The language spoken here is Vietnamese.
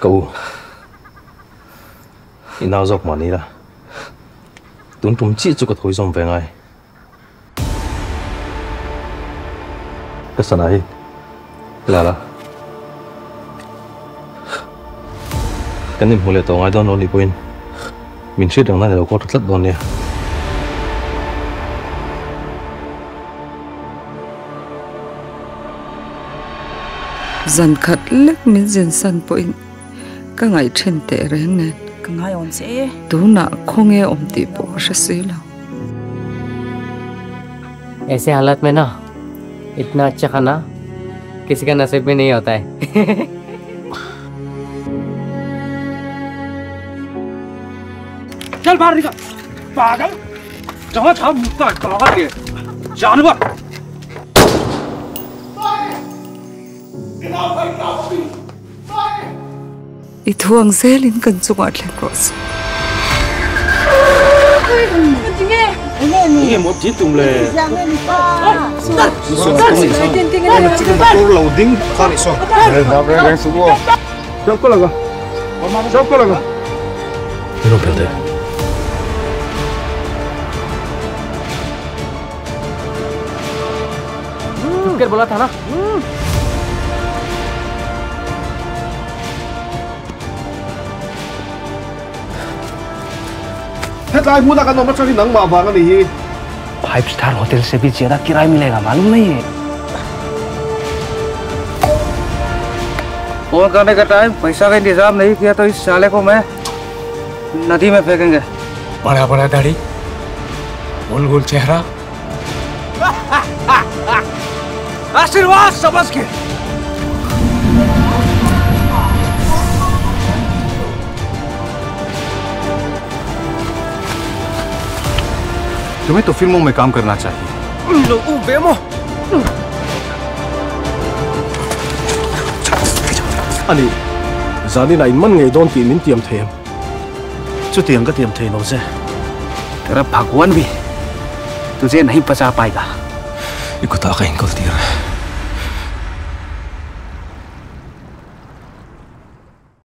cậu nào dọc mà ní là tuấn trúng chỉ cho cái thối xong về ngay. Cái sao này. Là là. Cái niệm hồ lệ tổ ngay đó nó đi quên. Mình chưa rằng này đâu có rất đơn nha dần khát lek miếng dần sân po in ka ngai then te reng nen ka ngai on se tu na khonge om ti po sha se lo ऐसे हालत में ना इतना अच्छा खाना किसी का नसीब में नहीं होता है। चल बाहर निकल। पागल। जहाँ था मुक्ता पागल के जानवर 이 두왕 세일인 근수가 알린 거지. 이게 뭐 뒤뚱래. 지금 로딩 잘 있어. 나 그래 그냥 쓰고. 잡고 나가. 잡고 나가. 이놈 별대. Quer bolar, tá lá? Hum. Nó mất cho đi nắng mà vàng cái gì five star hotel से भी ज़्यादा किराया मिलेगा मालूम नहीं है फ़ोन करने का टाइम पैसा का इंतज़ाम नहीं किया तो इस साले को मैं नदी में फेंकेंगे बड़ा बड़ा दाढ़ी गोल गोल चेहरा आशीर्वाद समझ के तुम्हें तो फिल्मों में काम करना चाहिए anh giờ đi này mất ngày đón tìm đến tiệm thêm जो tiền का tiền thầy nó से तेरा भगवान भी तुझे नहीं बचा पाएगा इको ताका इनको तीर